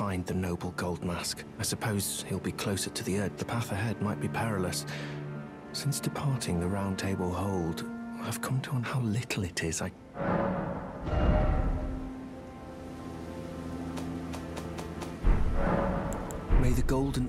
find the noble Goldmask. I suppose he'll be closer to the edge. The path ahead might be perilous. Since departing the Roundtable Hold, I've come to on how little it is I... May the golden...